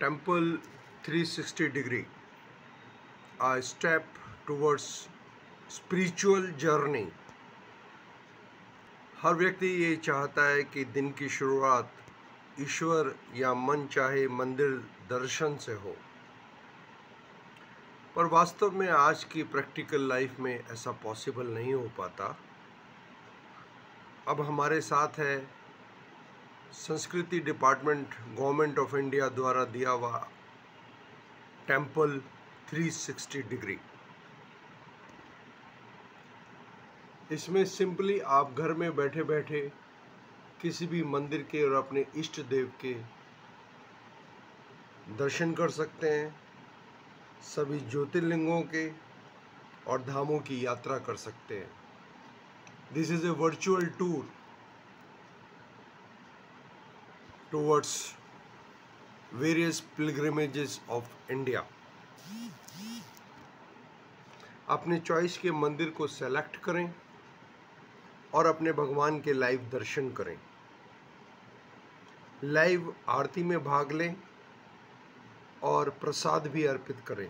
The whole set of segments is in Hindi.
Temple 360 degree, a step towards spiritual journey. हर व्यक्ति ये चाहता है कि दिन की शुरुआत ईश्वर या मन चाहे मंदिर दर्शन से हो पर वास्तव में आज की प्रैक्टिकल लाइफ में ऐसा पॉसिबल नहीं हो पाता अब हमारे साथ है संस्कृति डिपार्टमेंट गवर्नमेंट ऑफ़ इंडिया द्वारा दिया हुआ टेंपल 360 डिग्री। इसमें सिंपली आप घर में बैठे बैठे किसी भी मंदिर के और अपने इष्ट देव के दर्शन कर सकते हैं, सभी ज्योतिर्लिंगों के और धामों की यात्रा कर सकते हैं। This is a virtual tour towards various pilgrimages of India. अपने चॉइस के मंदिर को सेलेक्ट करें और अपने भगवान के लाइव दर्शन करें। लाइव आरती में भाग लें और प्रसाद भी अर्पित करें।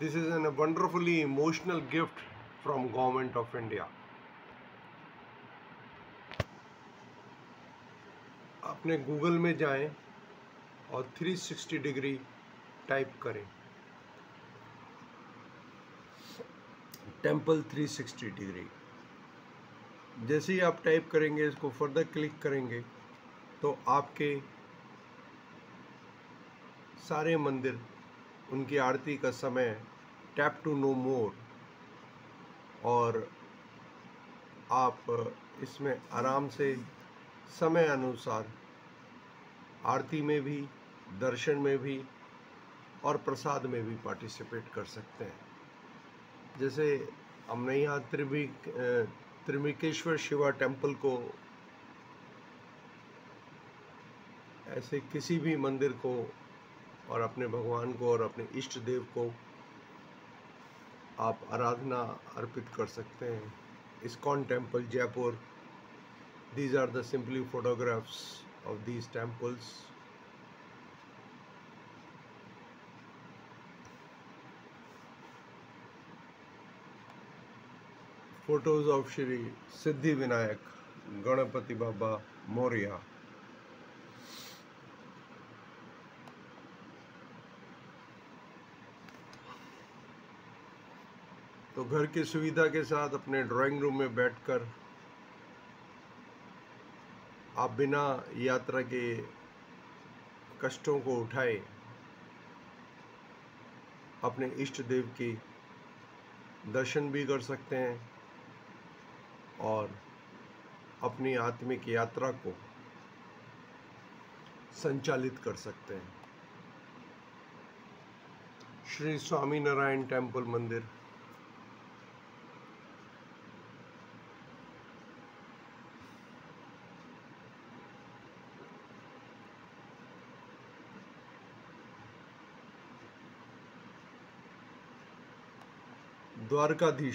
This is an wonderfully emotional gift from government of India अपने गूगल में जाएँ और 360 डिग्री टाइप करें। टेंपल 360 डिग्री जैसे ही आप टाइप करेंगे, इसको फर्दर क्लिक करेंगे तो आपके सारे मंदिर, उनकी आरती का समय टैप टू नो मोर और आप इसमें आराम से समय अनुसार आरती में भी, दर्शन में भी और प्रसाद में भी पार्टिसिपेट कर सकते हैं। जैसे हमने यहाँ त्रिमिक त्रिमिकेश्वर शिवा टेंपल को, ऐसे किसी भी मंदिर को और अपने भगवान को और अपने इष्ट देव को आप आराधना अर्पित कर सकते हैं। ISKCON temple Jaipur. These are the simply photographs of these temples photos of Shri Siddhi Vinayak Ganapati Baba Moria तो घर की सुविधा के साथ अपने ड्राइंग रूम में बैठकर आप बिना यात्रा के कष्टों को उठाए अपने इष्ट देव की दर्शन भी कर सकते हैं और अपनी आत्मिक यात्रा को संचालित कर सकते हैं। श्री स्वामी नारायण टेंपल मंदिर।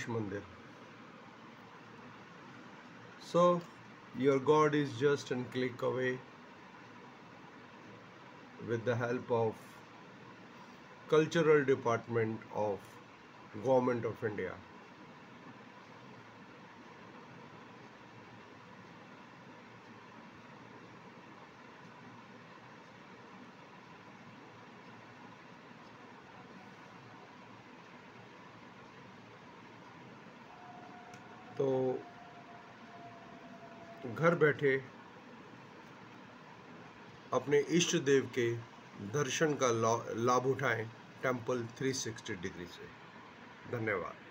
Mandir. So, your God is just a click away with the help of Cultural Department of Government of India. तो घर बैठे अपने इष्ट देव के दर्शन का लाभ उठाएँ टेंपल 360 डिग्री से। धन्यवाद।